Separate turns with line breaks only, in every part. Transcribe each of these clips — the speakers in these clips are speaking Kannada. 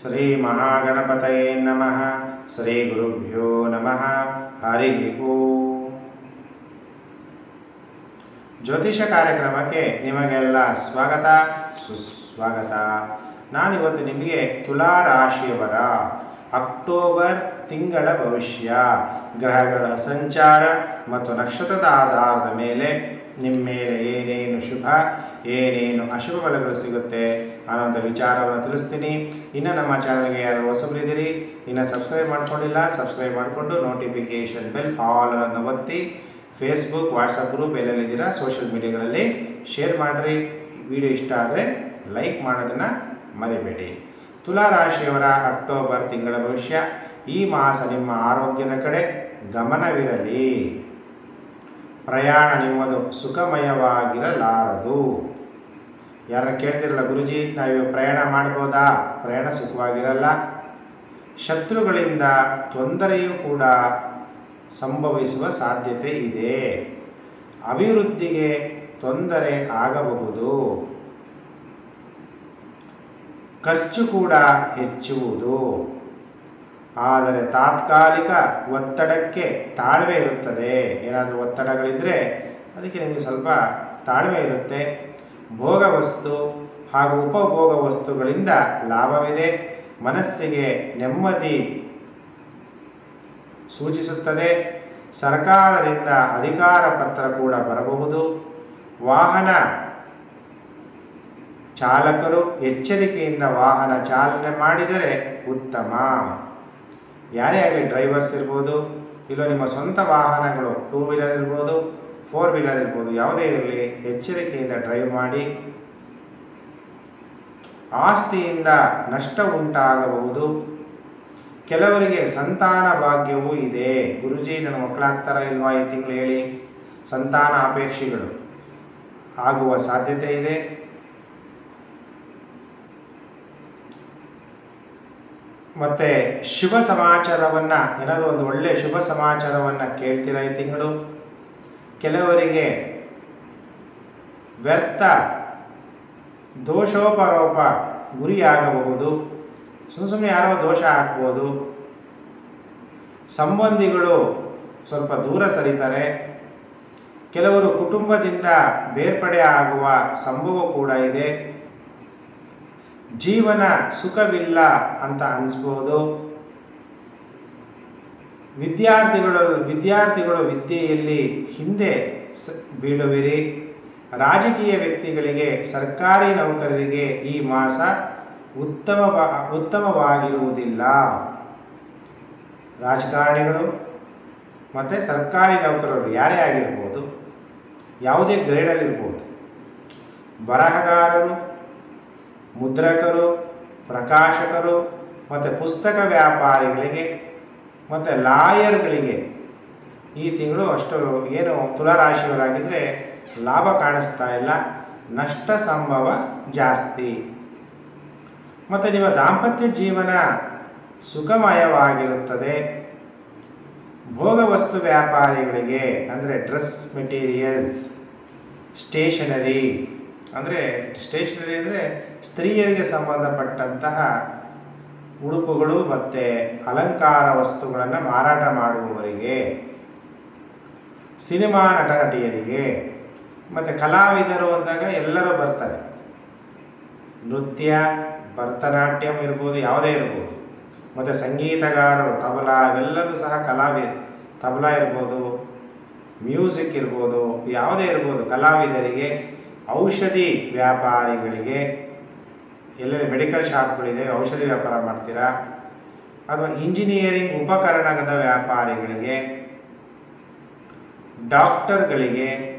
ಶ್ರೀ ಮಹಾಗಣಪತಯೇ ನಮಃ ಶ್ರೀ ಗುರುಭ್ಯೋ ನಮಃ ಹರಿ ಜ್ಯೋತಿಷ ಕಾರ್ಯಕ್ರಮಕ್ಕೆ ನಿಮಗೆಲ್ಲ ಸ್ವಾಗತ, ಸುಸ್ವಾಗತ. ನಾನಿವತ್ತು ನಿಮಗೆ ತುಲಾ ರಾಶಿಯವರ ಅಕ್ಟೋಬರ್ ತಿಂಗಳ ಭವಿಷ್ಯ, ಗ್ರಹಗಳ ಸಂಚಾರ ಮತ್ತು ನಕ್ಷತ್ರದ ಆಧಾರದ ಮೇಲೆ ನಿಮ್ಮ ಮೇಲೆ ಏನೇನು ಶುಭ ಏನೇನು ಅಶುಭ ಫಲಗಳು ಸಿಗುತ್ತೆ ಅನ್ನೋಂಥ ವಿಚಾರವನ್ನು ತಿಳಿಸ್ತೀನಿ. ಇನ್ನು ನಮ್ಮ ಚಾನಲ್ಗೆ ಯಾರು ಹೊಸಬರಿದ್ದೀರಿ ಇನ್ನು ಸಬ್ಸ್ಕ್ರೈಬ್ ಮಾಡ್ಕೊಂಡಿಲ್ಲ, ಸಬ್ಸ್ಕ್ರೈಬ್ ಮಾಡಿಕೊಂಡು ನೋಟಿಫಿಕೇಷನ್ ಬೆಲ್ ಆಲ್ ಅನ್ನು ಒತ್ತಿ. ಫೇಸ್ಬುಕ್ ವಾಟ್ಸಪ್ ಗ್ರೂಪ್ ಎಲ್ಲೆಲ್ಲಿದ್ದೀರಾ ಸೋಷಿಯಲ್ ಮೀಡಿಯಾಗಳಲ್ಲಿ ಶೇರ್ ಮಾಡಿರಿ. ವಿಡಿಯೋ ಇಷ್ಟ ಆದರೆ ಲೈಕ್ ಮಾಡೋದನ್ನು ಮರಿಬೇಡಿ. ತುಲಾ ರಾಶಿಯವರ ಅಕ್ಟೋಬರ್ ತಿಂಗಳ ಭವಿಷ್ಯ. ಈ ಮಾಸ ನಿಮ್ಮ ಆರೋಗ್ಯದ ಕಡೆ ಗಮನವಿರಲಿ. ಪ್ರಯಾಣ ನಿಮ್ಮದು ಸುಖಮಯವಾಗಿರಲಾರದು. ಯಾರು ಕೇಳ್ತಿರಲ್ಲ ಗುರುಜಿ ನಾವು ಪ್ರಯಾಣ ಮಾಡ್ಬೋದಾ? ಪ್ರಯಾಣ ಸುಖವಾಗಿರಲ್ಲ. ಶತ್ರುಗಳಿಂದ ತೊಂದರೆಯೂ ಕೂಡ ಸಂಭವಿಸುವ ಸಾಧ್ಯತೆ ಇದೆ. ಅಭಿವೃದ್ಧಿಗೆ ತೊಂದರೆ ಆಗಬಹುದು. ಖರ್ಚು ಕೂಡ ಹೆಚ್ಚುವುದು. ಆದರೆ ತಾತ್ಕಾಲಿಕ ಒತ್ತಡಕ್ಕೆ ತಾಳ್ಮೆ ಇರುತ್ತದೆ. ಏನಾದರೂ ಒತ್ತಡಗಳಿದ್ದರೆ ಅದಕ್ಕೆ ನಿಮಗೆ ಸ್ವಲ್ಪ ತಾಳ್ಮೆ ಇರುತ್ತೆ. ಭೋಗ ವಸ್ತು ಹಾಗೂ ಉಪಭೋಗ ವಸ್ತುಗಳಿಂದ ಲಾಭವಿದೆ. ಮನಸ್ಸಿಗೆ ನೆಮ್ಮದಿ ಸೂಚಿಸುತ್ತದೆ. ಸರ್ಕಾರದಿಂದ ಅಧಿಕಾರ ಪತ್ರ ಕೂಡ ಬರಬಹುದು. ವಾಹನ ಚಾಲಕರು ಎಚ್ಚರಿಕೆಯಿಂದ ವಾಹನ ಚಾಲನೆ ಮಾಡಿದರೆ ಉತ್ತಮ. ಯಾರೇ ಆಗಲಿ ಡ್ರೈವರ್ಸ್ ಇರ್ಬೋದು ಇಲ್ಲ ನಿಮ್ಮ ಸ್ವಂತ ವಾಹನಗಳು ಟೂ ವೀಲರ್ ಇರ್ಬೋದು ಫೋರ್ ವೀಲರ್ ಇರ್ಬೋದು, ಯಾವುದೇ ಇರಲಿ ಎಚ್ಚರಿಕೆಯಿಂದ ಡ್ರೈವ್ ಮಾಡಿ ಆಸ್ತಿಯಿಂದ ನಷ್ಟ ಉಂಟಾಗಬಹುದು. ಕೆಲವರಿಗೆ ಸಂತಾನ ಭಾಗ್ಯವೂ ಇದೆ. ಗುರುಜಿ, ನನ್ನ ಮಕ್ಕಳಾಗ್ತಾರ ಇಲ್ವಾ ಈ ತಿಂಗಳು ಹೇಳಿ? ಸಂತಾನ ಅಪೇಕ್ಷೆಗಳು ಆಗುವ ಸಾಧ್ಯತೆ ಇದೆ. ಮತ್ತು ಶುಭ ಸಮಾಚಾರವನ್ನು, ಏನಾದರೂ ಒಂದು ಒಳ್ಳೆಯ ಶುಭ ಸಮಾಚಾರವನ್ನು ಕೇಳ್ತೀರಾ ಈ ತಿಂಗಳು? ಕೆಲವರಿಗೆ ವ್ಯರ್ಥ, ದೋಷೋಪರೋಪ ಗುರಿಯಾಗಬಹುದು. ಸುಮ್ಮ ಸುಮ್ಮನೆ ಯಾರೋ ದೋಷ ಹಾಕ್ಬೋದು. ಸಂಬಂಧಿಗಳು ಸ್ವಲ್ಪ ದೂರ ಸರಿತಾರೆ. ಕೆಲವರು ಕುಟುಂಬದಿಂದ ಬೇರ್ಪಡೆ ಆಗುವ ಸಂಭವ ಕೂಡ ಇದೆ. ಜೀವನ ಸುಖವಿಲ್ಲ ಅಂತ ಅನಿಸ್ಬೋದು. ವಿದ್ಯಾರ್ಥಿಗಳು ವಿದ್ಯಾರ್ಥಿಗಳು ವಿದ್ಯೆಯಲ್ಲಿ ಹಿಂದೆ ಬೀಳುವಿರಿ. ರಾಜಕೀಯ ವ್ಯಕ್ತಿಗಳಿಗೆ, ಸರ್ಕಾರಿ ನೌಕರರಿಗೆ ಈ ಮಾಸ ಉತ್ತಮ ಉತ್ತಮವಾಗಿರುವುದಿಲ್ಲ. ರಾಜಕಾರಣಿಗಳು ಮತ್ತು ಸರ್ಕಾರಿ ನೌಕರರು ಯಾರೇ ಆಗಿರ್ಬೋದು, ಯಾವುದೇ ಗ್ರೇಡಲ್ಲಿರ್ಬೋದು ಬರಹಗಾರರು ಮುದ್ರಕರು, ಪ್ರಕಾಶಕರು, ಮತ್ತು ಪುಸ್ತಕ ವ್ಯಾಪಾರಿಗಳಿಗೆ, ಮತ್ತು ಲಾಯರ್ಗಳಿಗೆ ಈ ತಿಂಗಳು ಅಷ್ಟು ಏನು ತುಲಾರಾಶಿಯವರಾಗಿದ್ದರೆ ಲಾಭ ಕಾಣಿಸ್ತಾ ಇಲ್ಲ, ನಷ್ಟ ಸಂಭವ ಜಾಸ್ತಿ. ಮತ್ತು ನಿಮ್ಮ ದಾಂಪತ್ಯ ಜೀವನ ಸುಖಮಯವಾಗಿರುತ್ತದೆ. ಭೋಗ ವಸ್ತು ವ್ಯಾಪಾರಿಗಳಿಗೆ ಅಂದರೆ ಡ್ರೆಸ್ ಮೆಟೀರಿಯಲ್ಸ್, ಸ್ಟೇಷನರಿ ಅಂದರೆ ಸ್ಟೇಷನರಿ ಅಂದರೆ ಸ್ತ್ರೀಯರಿಗೆ ಸಂಬಂಧಪಟ್ಟಂತಹ ಉಡುಪುಗಳು ಮತ್ತು ಅಲಂಕಾರ ವಸ್ತುಗಳನ್ನು ಮಾರಾಟ ಮಾಡುವವರಿಗೆ, ಸಿನಿಮಾ ನಟ ನಟಿಯರಿಗೆ ಮತ್ತು ಕಲಾವಿದರು ಅಂದಾಗ ಎಲ್ಲರೂ ಬರ್ತಾರೆ. ನೃತ್ಯ, ಭರತನಾಟ್ಯಂ ಇರ್ಬೋದು, ಯಾವುದೇ ಇರ್ಬೋದು. ಮತ್ತು ಸಂಗೀತಗಾರರು, ತಬಲಾ, ಇವೆಲ್ಲರೂ ಸಹ ಕಲಾವಿದ ತಬಲಾ ಇರ್ಬೋದು, ಮ್ಯೂಸಿಕ್ ಇರ್ಬೋದು, ಯಾವುದೇ ಇರ್ಬೋದು, ಕಲಾವಿದರಿಗೆ ಔಷಧಿ ವ್ಯಾಪಾರಿಗಳಿಗೆ ಎಲ್ಲೆಲ್ಲಿ ಮೆಡಿಕಲ್ ಶಾಪ್ಗಳಿದೆ, ಔಷಧಿ ವ್ಯಾಪಾರ ಮಾಡ್ತೀರಾ? ಅಥವಾ ಇಂಜಿನಿಯರಿಂಗ್ ಉಪಕರಣಗಳ ವ್ಯಾಪಾರಿಗಳಿಗೆ, ಡಾಕ್ಟರ್ಗಳಿಗೆ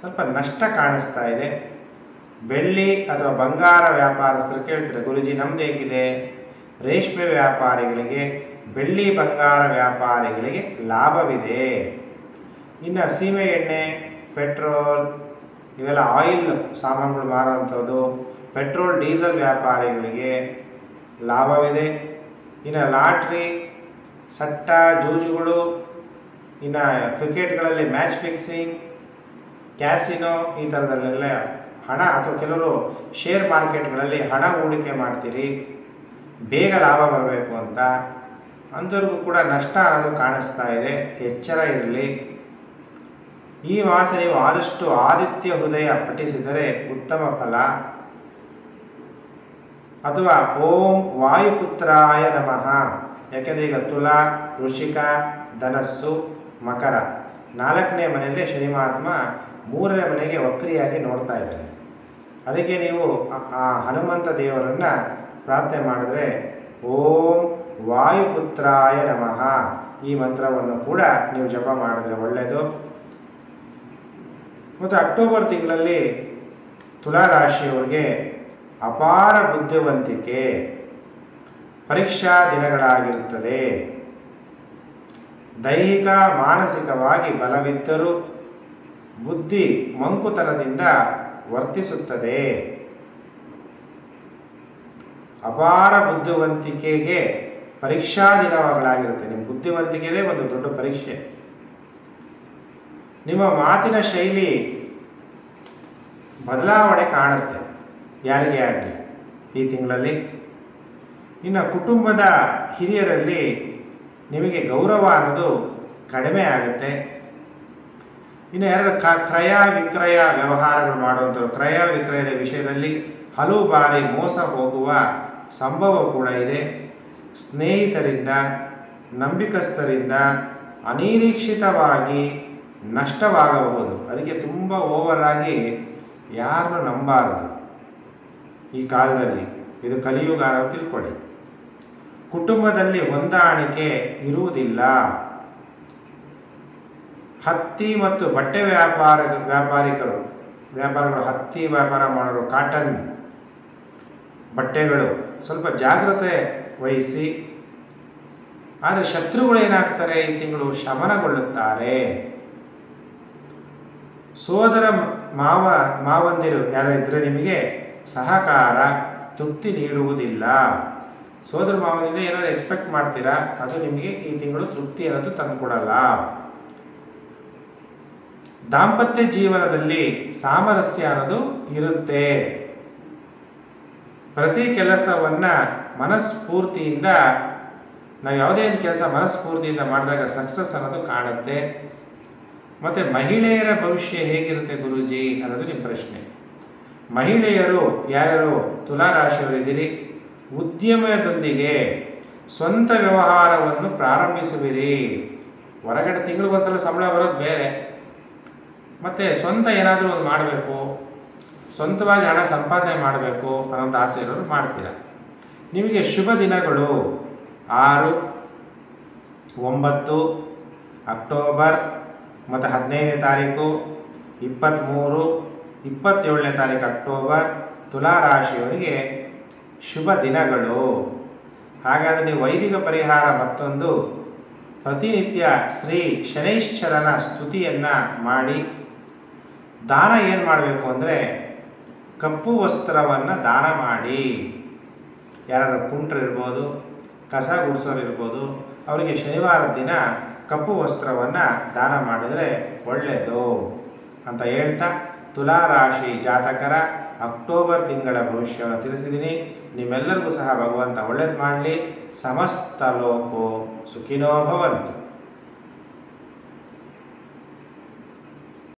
ಸ್ವಲ್ಪ ನಷ್ಟ ಕಾಣಿಸ್ತಾ ಇದೆ. ಬೆಳ್ಳಿ ಅಥವಾ ಬಂಗಾರ ವ್ಯಾಪಾರಸ್ಥರು ಕೇಳ್ತಾರೆ, ಗುರುಜಿ ನಮ್ದು ಹೇಗಿದೆ? ರೇಷ್ಮೆ ವ್ಯಾಪಾರಿಗಳಿಗೆ, ಬೆಳ್ಳಿ ಬಂಗಾರ ವ್ಯಾಪಾರಿಗಳಿಗೆ ಲಾಭವಿದೆ. ಇನ್ನು ಸೀಮೆ ಎಣ್ಣೆ, ಪೆಟ್ರೋಲ್ ಇವೆಲ್ಲ ಆಯಿಲ್ ಸಾಮಾನುಗಳು ಮಾರುವಂಥದ್ದು ಪೆಟ್ರೋಲ್ ಡೀಸೆಲ್ ವ್ಯಾಪಾರಿಗಳಿಗೆ ಲಾಭವಿದೆ. ಇನ್ನು ಲಾಟ್ರಿ, ಸಟ್ಟ, ಜೂಜುಗಳು, ಇನ್ನು ಕ್ರಿಕೆಟ್ಗಳಲ್ಲಿ ಮ್ಯಾಚ್ ಫಿಕ್ಸಿಂಗ್ ಕ್ಯಾಸಿನೋ ಈ ಥರದಲ್ಲೆಲ್ಲ ಹಣ ಅಥವಾ ಕೆಲವರು ಶೇರ್ ಮಾರ್ಕೆಟ್ಗಳಲ್ಲಿ ಹಣ ಹೂಡಿಕೆ ಮಾಡ್ತೀರಿ. ಬೇಗ ಲಾಭ ಬರಬೇಕು ಅಂತ ಅಂಥವ್ರಿಗೂ ಕೂಡ ನಷ್ಟ ಅನ್ನೋದು ಕಾಣಿಸ್ತಾ ಇದೆ. ಎಚ್ಚರ ಇರಲಿ. ಈ ಮಾಸ ನೀವು ಆದಷ್ಟು ಆದಿತ್ಯ ಹೃದಯ ಪಠಿಸಿದರೆ ಉತ್ತಮ ಫಲ. ಅಥವಾ ಓಂ ವಾಯುಪುತ್ರಾಯ ನಮಃ. ಯಾಕೆಂದರೆ ಈಗ ತುಲಾ ಋಷಿಕಾ ಧನಸ್ಸು, ಮಕರ. ನಾಲ್ಕನೇ ಮನೆಯಲ್ಲಿ ಶನಿ ಮಹಾತ್ಮ ಮೂರನೇ ಮನೆಗೆ ವಕ್ರಿಯಾಗಿ ನೋಡ್ತಾ ಇದ್ದಾರೆ. ಅದಕ್ಕೆ ನೀವು ಆ ಹನುಮಂತ ದೇವರನ್ನ ಪ್ರಾರ್ಥನೆ ಮಾಡಿದ್ರೆ ಓಂ ವಾಯುಪುತ್ರಾಯ ನಮಃ. ಈ ಮಂತ್ರವನ್ನು ಕೂಡ ನೀವು ಜಪ ಮಾಡಿದ್ರೆ ಒಳ್ಳೆಯದು ಮತ್ತು ಅಕ್ಟೋಬರ್ ತಿಂಗಳಲ್ಲಿ ತುಲಾ ರಾಶಿಯವರಿಗೆ ಅಪಾರ ಬುದ್ಧಿವಂತಿಕೆ ಪರೀಕ್ಷಾ ದಿನಗಳಾಗಿರುತ್ತದೆ. ದೈಹಿಕ, ಮಾನಸಿಕವಾಗಿ ಬಲವಿದ್ದರೂ ಬುದ್ಧಿ ಮಂಕುತನದಿಂದ ವರ್ತಿಸುತ್ತದೆ. ಅಪಾರ ಬುದ್ಧಿವಂತಿಕೆಗೆ ಪರೀಕ್ಷಾ ದಿನಗಳಾಗಿರುತ್ತೆ ನಿಮ್ಮ ಬುದ್ಧಿವಂತಿಕೆಯೇ ಒಂದು ದೊಡ್ಡ ಪರೀಕ್ಷೆ. ನಿಮ್ಮ ಮಾತಿನ ಶೈಲಿ ಬದಲಾವಣೆ ಕಾಣುತ್ತೆ. ಯಾರಿಗೆ ಆಗಲಿ? ಈ ತಿಂಗಳಲ್ಲಿ. ಇನ್ನು ಕುಟುಂಬದ ಹಿರಿಯರಲ್ಲಿ ನಿಮಗೆ ಗೌರವ ಅನ್ನೋದು ಕಡಿಮೆ ಆಗುತ್ತೆ. ಇನ್ನು ಯಾರು ಕ, ಕ್ರಯ ವಿಕ್ರಯ ವ್ಯವಹಾರಗಳು ಮಾಡುವಂಥವ್ರು. ಕ್ರಯ ವಿಕ್ರಯದ ವಿಷಯದಲ್ಲಿ ಹಲವು ಬಾರಿ ಮೋಸ ಹೋಗುವ ಸಂಭವ ಕೂಡ ಇದೆ. ಸ್ನೇಹಿತರಿಂದ, ನಂಬಿಕಸ್ಥರಿಂದ, ಅನಿರೀಕ್ಷಿತವಾಗಿ ನಷ್ಟವಾಗಬಹುದು. ಅದಕ್ಕೆ ತುಂಬ ಓವರ್ ಆಗಿ ಯಾರನ್ನು ನಂಬಾರದು. ಈ ಕಾಲದಲ್ಲಿ ಇದು ಕಲಿಯುಗ ತಿಳ್ಕೊಳ್ಳಿ. ಕುಟುಂಬದಲ್ಲಿ ಹೊಂದಾಣಿಕೆ ಇರುವುದಿಲ್ಲ. ಹತ್ತಿ ಮತ್ತು ಬಟ್ಟೆ ವ್ಯಾಪಾರ, ವ್ಯಾಪಾರಿಕರು, ವ್ಯಾಪಾರಗಳು, ಹತ್ತಿ ವ್ಯಾಪಾರ ಮಾಡೋರು ಕಾಟನ್ ಬಟ್ಟೆಗಳು ಸ್ವಲ್ಪ ಜಾಗ್ರತೆ ವಹಿಸಿ. ಆದರೆ ಶತ್ರುಗಳು ಏನಾಗ್ತಾರೆ? ಈ ತಿಂಗಳು ಶಮನಗೊಳ್ಳುತ್ತಾರೆ. ಸೋದರ ಮಾವ, ಮಾವಂದಿರು ಯಾರಿದ್ರೆ ನಿಮಗೆ ಸಹಕಾರ, ತೃಪ್ತಿ ನೀಡುವುದಿಲ್ಲ. ಸೋದರ ಮಾವನಿಂದ ಏನಾದ್ರು ಎಕ್ಸ್ಪೆಕ್ಟ್ ಮಾಡ್ತೀರಾ? ಅದು ನಿಮಗೆ ಈ ತಿಂಗಳು ತೃಪ್ತಿ ಅನ್ನೋದು ತಂದುಕೊಡಲ್ಲ. ದಾಂಪತ್ಯ ಜೀವನದಲ್ಲಿ ಸಾಮರಸ್ಯ ಅನ್ನೋದು ಇರುತ್ತೆ. ಪ್ರತಿ ಕೆಲಸವನ್ನ ಮನಸ್ಫೂರ್ತಿಯಿಂದ, ನಾವು ಯಾವುದೇ ಒಂದು ಕೆಲಸ ಮನಸ್ಫೂರ್ತಿಯಿಂದ ಮಾಡಿದಾಗ ಸಕ್ಸಸ್ ಅನ್ನೋದು ಕಾಣುತ್ತೆ. ಮತ್ತು ಮಹಿಳೆಯರ ಭವಿಷ್ಯ ಹೇಗಿರುತ್ತೆ ಗುರುಜಿ ಅನ್ನೋದು ನಿಮ್ಮ ಪ್ರಶ್ನೆ. ಮಹಿಳೆಯರು ಯಾರ್ಯಾರು ತುಲಾರಾಶಿಯವರಿದ್ದೀರಿ? ಉದ್ಯಮದೊಂದಿಗೆ ಸ್ವಂತ ವ್ಯವಹಾರವನ್ನು ಪ್ರಾರಂಭಿಸುವಿರಿ. ಹೊರಗಡೆ ತಿಂಗಳಿಗೊಂದ್ಸಲ ಸಂಬಳ ಬರೋದು ಬೇರೆ. ಮತ್ತು ಸ್ವಂತ ಏನಾದರೂ ಒಂದು ಮಾಡಬೇಕು. ಸ್ವಂತವಾಗಿ ಹಣ ಸಂಪಾದನೆ ಮಾಡಬೇಕು ಅನ್ನೋಂಥ ಆಸೆ ಇರೋರು ಮಾಡ್ತೀರ? ನಿಮಗೆ ಶುಭ ದಿನಗಳು. ಆರು, ಒಂಬತ್ತು, ಅಕ್ಟೋಬರ್ ಮತ್ತು ಹದಿನೈದನೇ ತಾರೀಕು ಇಪ್ಪತ್ತ್ಮೂರು ಇಪ್ಪತ್ತೇಳನೇ ತಾರೀಕು ಅಕ್ಟೋಬರ್, ತುಲಾ ರಾಶಿಯವರಿಗೆ ಶುಭ ದಿನಗಳು. ಹಾಗಾದರೆ ನೀವು ವೈದಿಕ ಪರಿಹಾರ ಮತ್ತೊಂದು ಪ್ರತಿನಿತ್ಯ ಶ್ರೀ ಶನೈಶ್ಚರನ ಸ್ತುತಿಯನ್ನು ಮಾಡಿ, ದಾನ ಏನು ಮಾಡಬೇಕು ಅಂದರೆ ಕಪ್ಪು ವಸ್ತ್ರವನ್ನು ದಾನ ಮಾಡಿ. ಯಾರು ಕುಂಟ್ರಿರ್ಬೋದು ಕಸ ಗುಡಿಸೋರಿರ್ಬೋದು ಅವರಿಗೆ ಶನಿವಾರದ ದಿನ ಕಪ್ಪು ವಸ್ತ್ರವನ್ನು ದಾನ ಮಾಡಿದರೆ ಒಳ್ಳೆಯದು ಅಂತ ಹೇಳ್ತಾ ತುಲಾ ರಾಶಿ ಜಾತಕರ ಅಕ್ಟೋಬರ್ ತಿಂಗಳ ಭವಿಷ್ಯವನ್ನು ತಿಳಿಸಿದ್ದೀನಿ. ನಿಮ್ಮೆಲ್ಲರಿಗೂ ಸಹ ಭಗವಂತ ಒಳ್ಳೇದು ಮಾಡಲಿ. ಸಮಸ್ತ ಲೋಕೋ ಸುಖಿನೋ ಭವಂತು.